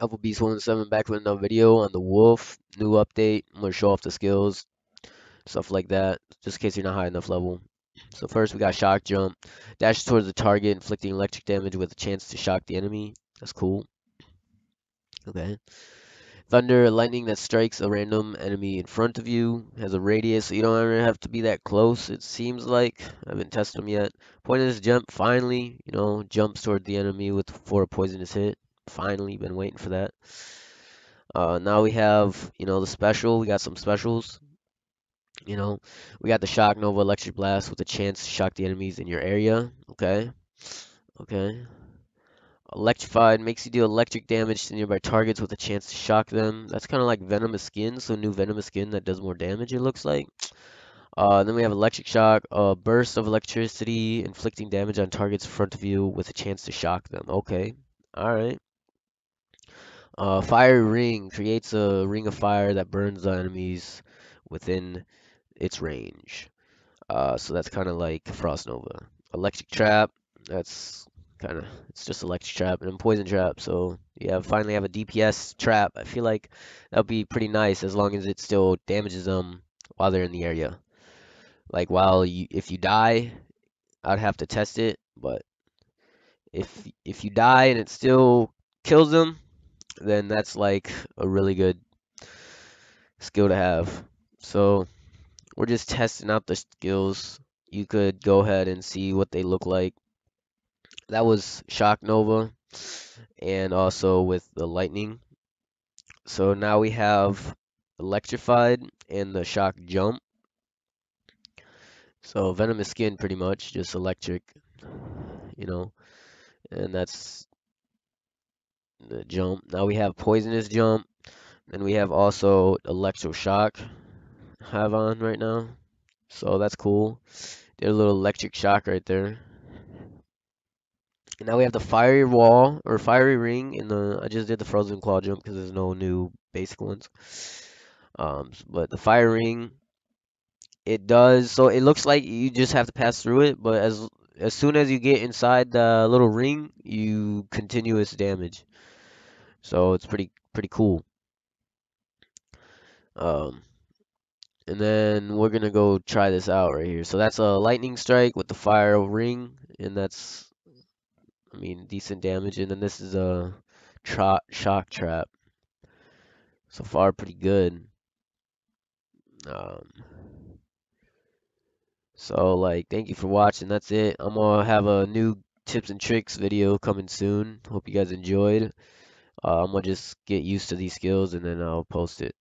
Alpha Beast 107 back with another video on the Wolf. New update. I'm going to show off the skills. Stuff like that. Just in case you're not high enough level. So first we got Shock Jump. Dash towards the target, inflicting electric damage with a chance to shock the enemy. That's cool. Okay. Thunder, lightning that strikes a random enemy in front of you. Has a radius, so you don't ever have to be that close, it seems like. I haven't tested them yet. Poisonous jump, finally, you know, jumps toward the enemy with for a poisonous hit. Finally, been waiting for that. Uh, now we have, you know, the special. We got some specials. You know, we got the Shock Nova Electric Blast with a chance to shock the enemies in your area. Okay. Okay. Electrified makes you deal electric damage to nearby targets with a chance to shock them. That's kind of like Venomous Skin, so new Venomous Skin that does more damage, it looks like. Uh, then we have Electric Shock, a burst of electricity inflicting damage on targets in front of you with a chance to shock them. Okay. Alright. Uh, fire ring creates a ring of fire that burns the enemies within its range. Uh, so that's kind of like Frost Nova. Electric trap. That's kind of it's just electric trap and poison trap. So yeah, finally have a DPS trap. I feel like that'd be pretty nice as long as it still damages them while they're in the area. Like while you, if you die, I'd have to test it, but if if you die and it still kills them, then that's like a really good skill to have. So we're just testing out the skills. You could go ahead and see what they look like. That was Shock Nova and also with the lightning. So now we have electrified and the shock jump. So venomous skin pretty much, just electric, you know, and that's the jump. Now we have poisonous jump, and we have also electroshock have on right now. So that's cool. Did a little electric shock right there. And now we have the fiery wall or fiery ring in the. I just did the frozen claw jump because there's no new basic ones. Um, but the fire ring, it does. So it looks like you just have to pass through it, but as as soon as you get inside the little ring, you continuous damage. So it's pretty pretty cool. Um, and then we're gonna go try this out right here. So that's a lightning strike with the fire ring, and that's, I mean, decent damage. And then this is a tra shock trap. So far, pretty good. Um, so like, thank you for watching. That's it. I'm gonna have a new tips and tricks video coming soon. Hope you guys enjoyed. Uh, I'm gonna just get used to these skills and then I'll post it.